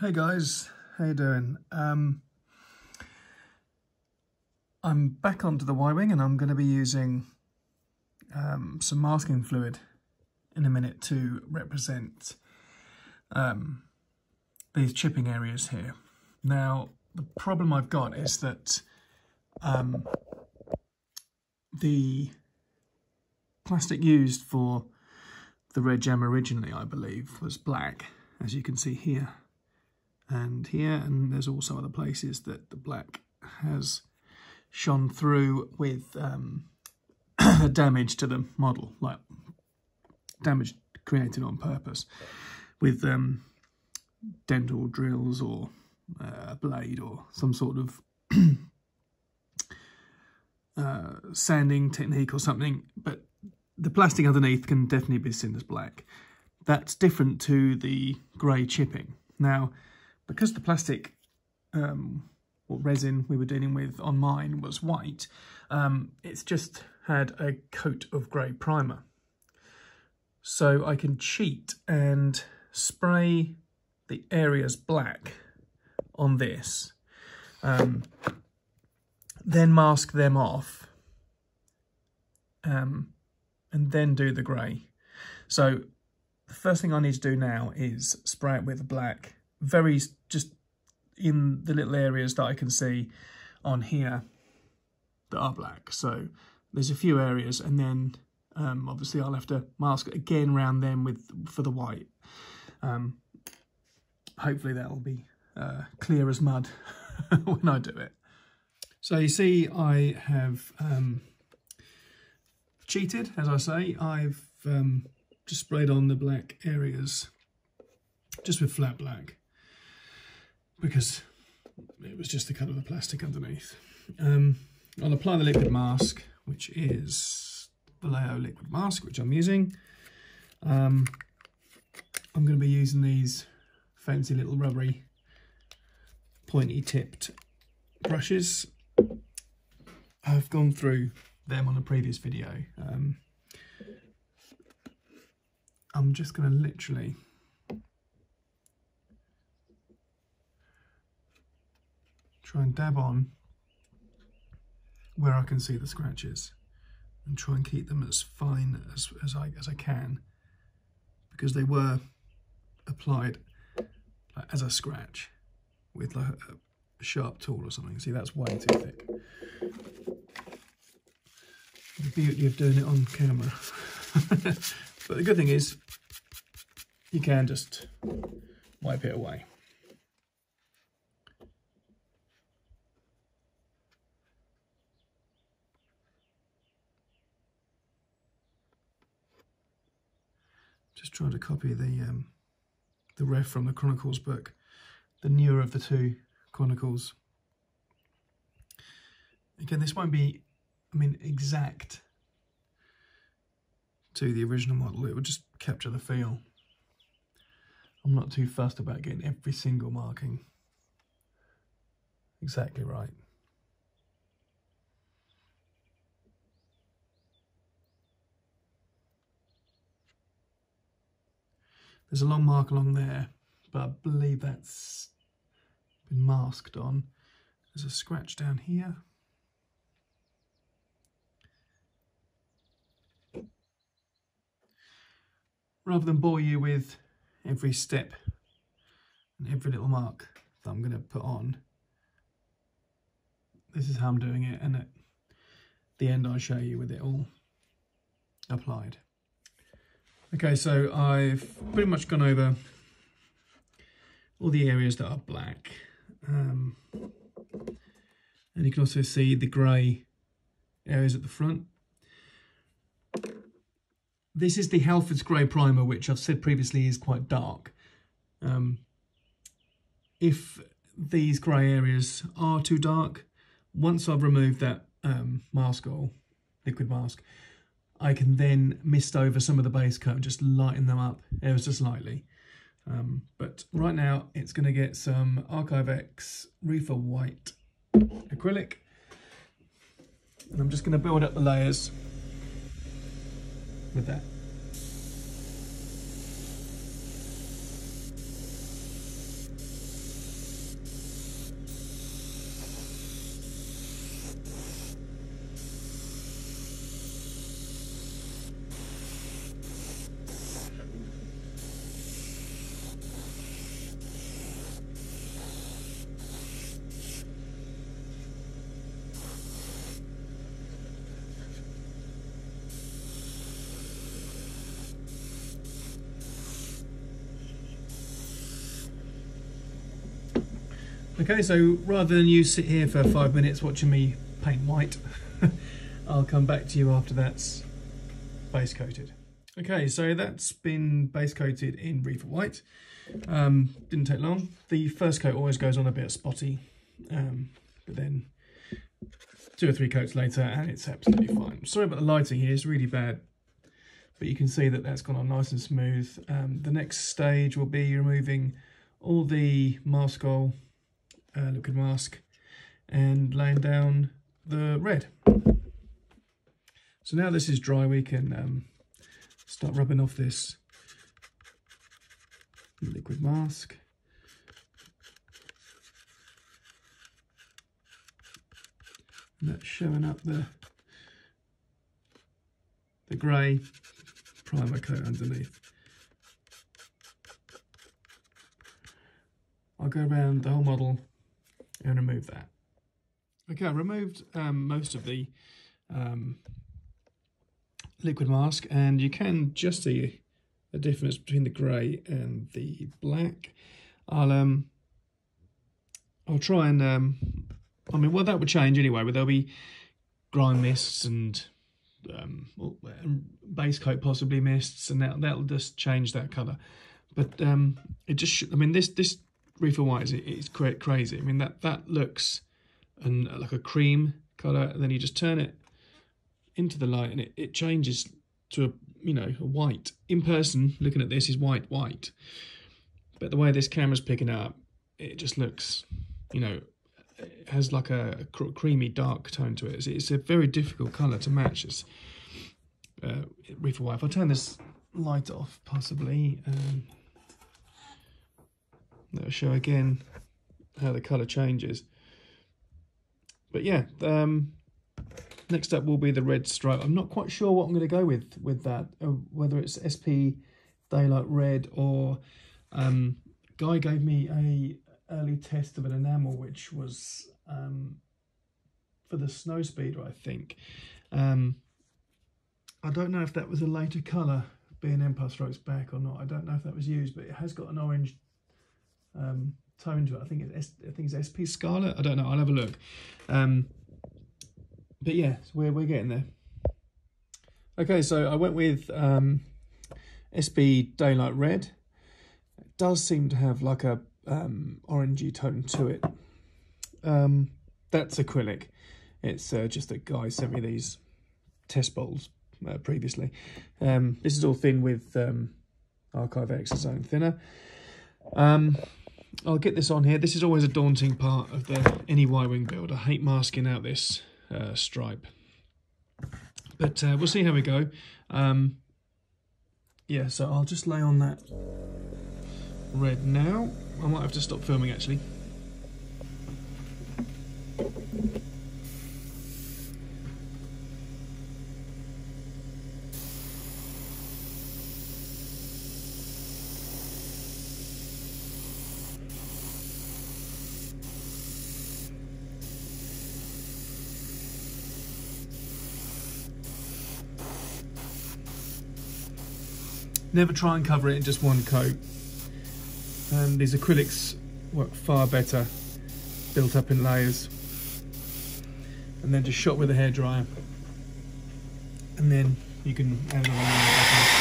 Hey guys, how you doing? Um, I'm back onto the Y-Wing and I'm going to be using um, some masking fluid in a minute to represent um, these chipping areas here. Now, the problem I've got is that um, the plastic used for the red Jammer originally, I believe, was black, as you can see here and here, and there's also other places that the black has shone through with um, damage to the model, like damage created on purpose with um, dental drills or uh, a blade or some sort of uh, sanding technique or something, but the plastic underneath can definitely be seen as black. That's different to the grey chipping. Now, because the plastic um, or resin we were dealing with on mine was white, um, it's just had a coat of grey primer. So I can cheat and spray the areas black on this, um, then mask them off, um, and then do the grey. So the first thing I need to do now is spray it with black very just in the little areas that I can see on here that are black. So there's a few areas and then um, obviously I'll have to mask again around them with for the white. Um, hopefully that'll be uh, clear as mud when I do it. So you see I have um, cheated, as I say. I've um, just sprayed on the black areas just with flat black because it was just the cut of the plastic underneath. Um, I'll apply the liquid mask, which is the Vallejo liquid mask, which I'm using. Um, I'm going to be using these fancy little rubbery pointy tipped brushes. I've gone through them on a previous video. Um, I'm just going to literally try and dab on where I can see the scratches and try and keep them as fine as, as, I, as I can because they were applied like, as a scratch with like a, a sharp tool or something. See, that's way too thick. The beauty of doing it on camera. but the good thing is you can just wipe it away. Just trying to copy the um, the ref from the Chronicles book, the newer of the two Chronicles. Again, this won't be, I mean, exact to the original model. It will just capture the feel. I'm not too fussed about getting every single marking exactly right. There's a long mark along there, but I believe that's been masked on. There's a scratch down here. Rather than bore you with every step and every little mark that I'm going to put on, this is how I'm doing it and at the end I'll show you with it all applied. Okay, so I've pretty much gone over all the areas that are black. Um, and you can also see the grey areas at the front. This is the Halfords Grey Primer, which I've said previously is quite dark. Um, if these grey areas are too dark, once I've removed that um, mask or liquid mask, I can then mist over some of the base coat and just lighten them up ever so slightly. Um, but right now it's going to get some Archive X Reefer White acrylic. And I'm just going to build up the layers with that. Okay, so rather than you sit here for five minutes watching me paint white, I'll come back to you after that's base coated. Okay, so that's been base coated in Reefer White. Um, didn't take long. The first coat always goes on a bit spotty, um, but then two or three coats later and it's absolutely fine. Sorry about the lighting here, it's really bad. But you can see that that's gone on nice and smooth. Um, the next stage will be removing all the Maskol uh, liquid mask and laying down the red. So now this is dry, we can um, start rubbing off this liquid mask. And that's showing up the the grey primer coat underneath. I'll go around the whole model and remove that. Okay, I removed um, most of the um, liquid mask and you can just see a difference between the grey and the black. I'll um I'll try and um I mean well that would change anyway, but there'll be grime mists and um base coat possibly mists and that that'll just change that colour. But um it just I mean this this reefer white is it's quite crazy. I mean that that looks and like a cream color, and then you just turn it into the light, and it, it changes to a you know a white. In person, looking at this is white white, but the way this camera's picking up, it just looks you know it has like a, a creamy dark tone to it. It's, it's, a very difficult color to match. It's uh, reefer white. If I turn this light off, possibly. Um, That'll show again how the colour changes. But yeah, um, next up will be the red stripe. I'm not quite sure what I'm going to go with with that, uh, whether it's SP Daylight Red or um, Guy gave me a early test of an enamel which was um, for the snow speeder, I think. Um, I don't know if that was a later colour being Empire Strikes Back or not. I don't know if that was used, but it has got an orange um, tone to it. I think it's I think it's SP Scarlet. I don't know. I'll have a look. Um, but yeah, we're we're getting there. Okay, so I went with um, SP Daylight Red. It does seem to have like a um, orangey tone to it. Um, that's acrylic. It's uh, just that guy sent me these test bowls uh, previously. Um, this is all thin with um, Archive X's own thinner. Um, I'll get this on here. This is always a daunting part of the any Y-wing build. I hate masking out this uh, stripe. But uh, we'll see how we go. Um, yeah, so I'll just lay on that red now. I might have to stop filming actually. Never try and cover it in just one coat. Um, these acrylics work far better built up in layers. And then just shot with a hairdryer. And then you can add another layer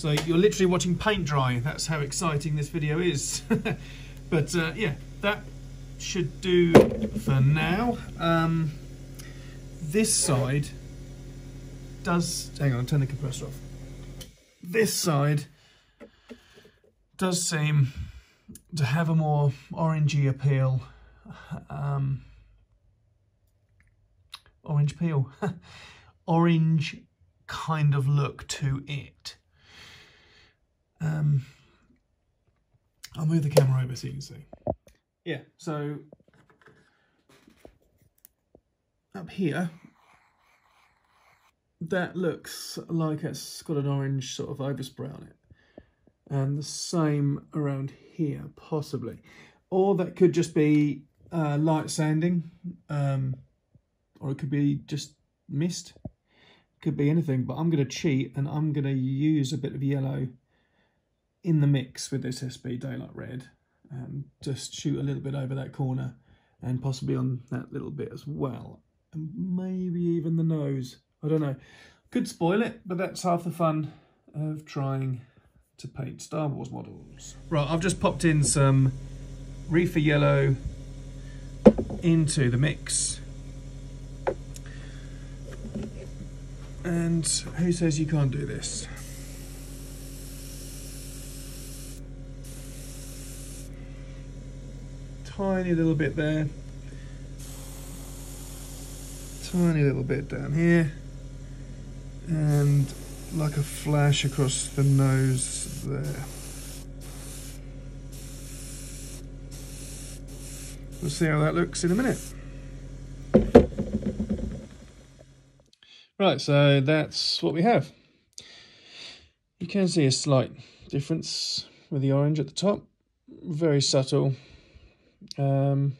So you're literally watching paint dry. That's how exciting this video is. but uh, yeah, that should do for now. Um, this side does, hang on, turn the compressor off. This side does seem to have a more orangey appeal. Um, orange peel. orange kind of look to it. Um, I'll move the camera over so you can see. Yeah, so up here, that looks like it's got an orange sort of overspray on it. And the same around here, possibly. Or that could just be uh, light sanding, um, or it could be just mist. Could be anything, but I'm going to cheat and I'm going to use a bit of yellow in the mix with this SB Daylight Red and just shoot a little bit over that corner and possibly on that little bit as well. And maybe even the nose. I don't know. Could spoil it, but that's half the fun of trying to paint Star Wars models. Right, I've just popped in some Reefer Yellow into the mix. And who says you can't do this? Tiny little bit there. Tiny little bit down here. And like a flash across the nose there. We'll see how that looks in a minute. Right, so that's what we have. You can see a slight difference with the orange at the top. Very subtle. Um,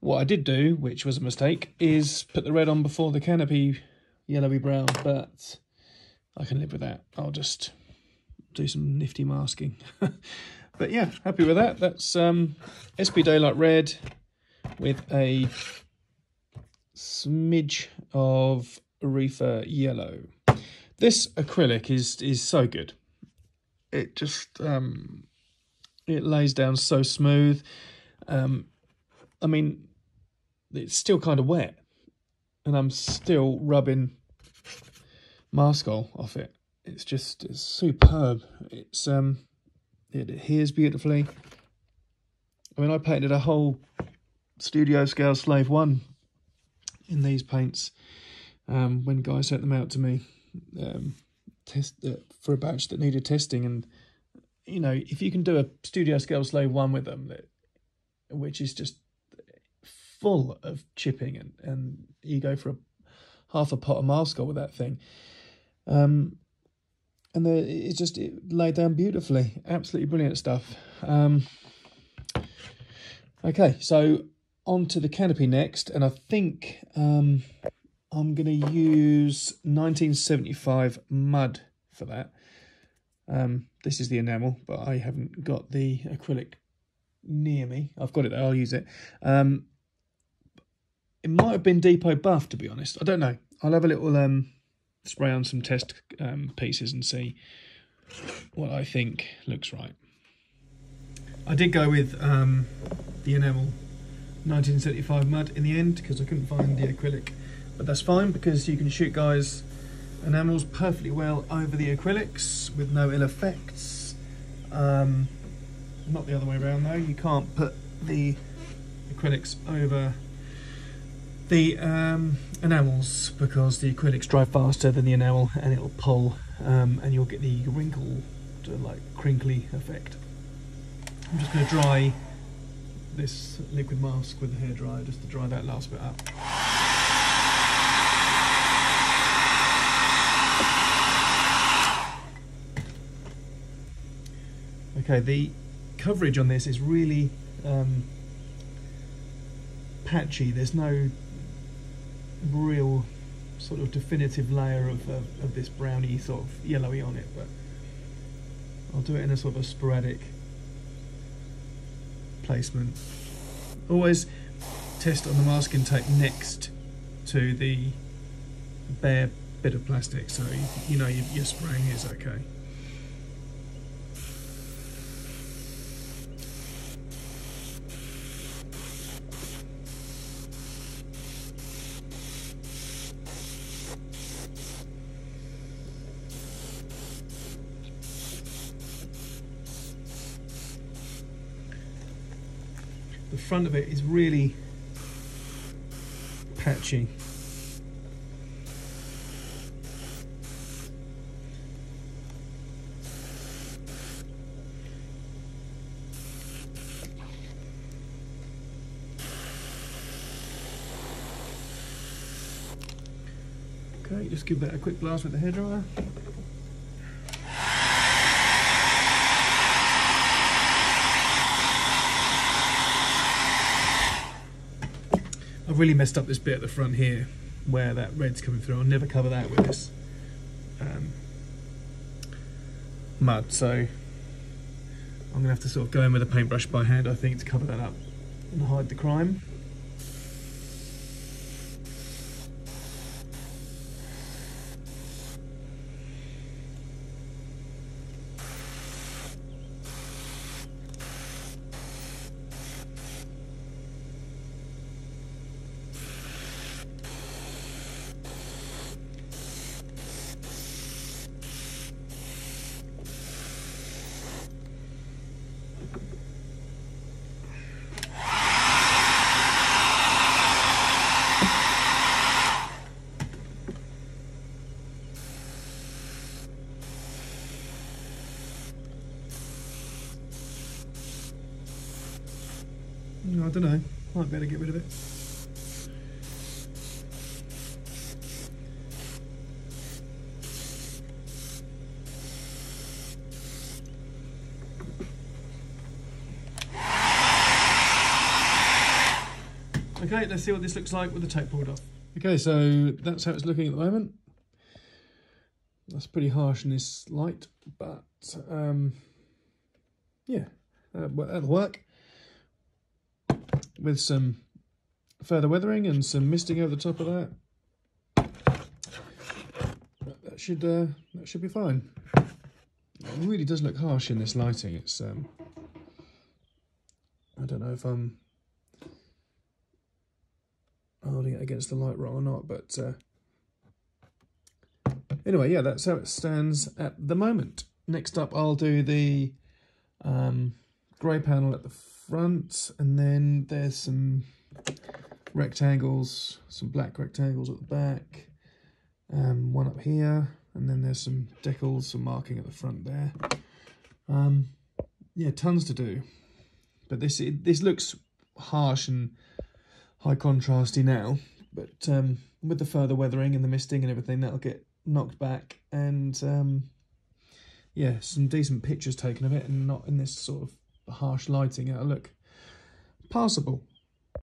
what I did do, which was a mistake, is put the red on before the canopy yellowy brown, but I can live with that. I'll just do some nifty masking. but yeah, happy with that. That's um, SB Daylight Red with a smidge of Reefer Yellow. This acrylic is is so good. It just um, it lays down so smooth. Um, I mean, it's still kind of wet, and I'm still rubbing Maskol off it. It's just it's superb. It's um it adheres beautifully. I mean I painted a whole studio scale slave one in these paints um, when guys sent them out to me um, test uh, for a batch that needed testing and you know if you can do a studio scale slave one with them that which is just full of chipping and and you go for a half a pot of Maskol with that thing um, and the, it just it laid down beautifully. Absolutely brilliant stuff. Um, okay, so on to the canopy next. And I think um, I'm going to use 1975 mud for that. Um, this is the enamel, but I haven't got the acrylic near me. I've got it there, I'll use it. Um, it might have been Depot Buff, to be honest. I don't know. I'll have a little um, spray on some test um, pieces and see what I think looks right. I did go with um, the enamel 1975 mud in the end because I couldn't find the acrylic but that's fine because you can shoot guys enamels perfectly well over the acrylics with no ill effects um, not the other way around though you can't put the acrylics over the um, enamels because the acrylics dry faster than the enamel and it'll pull um, and you'll get the wrinkle like crinkly effect. I'm just going to dry this liquid mask with a hairdryer just to dry that last bit up. Okay, the coverage on this is really um, patchy. There's no real sort of definitive layer of, of, of this browny sort of yellowy on it, but I'll do it in a sort of a sporadic placement. Always test on the masking tape next to the bare bit of plastic so you, you know your, your spraying is okay. the front of it is really patchy. Okay, just give that a quick blast with the hairdryer. Really messed up this bit at the front here where that red's coming through. I'll never cover that with this um, mud. So I'm to have to sort of go in with a paintbrush by hand, I think, to cover that up and hide the crime. I don't know. Might be able to get rid of it. Okay, let's see what this looks like with the tape pulled off. Okay, so that's how it's looking at the moment. That's pretty harsh in this light, but um, yeah, that'll work with some further weathering and some misting over the top of that. That should uh, that should be fine. It really does look harsh in this lighting. It's um, I don't know if I'm holding it against the light wrong or not, but uh, anyway, yeah, that's how it stands at the moment. Next up, I'll do the um, grey panel at the front and then there's some rectangles, some black rectangles at the back, um, one up here, and then there's some decals, some marking at the front there. Um, yeah, tons to do. But this it, this looks harsh and high contrasty now, but um, with the further weathering and the misting and everything, that'll get knocked back and um, yeah, some decent pictures taken of it and not in this sort of harsh lighting, it'll look passable.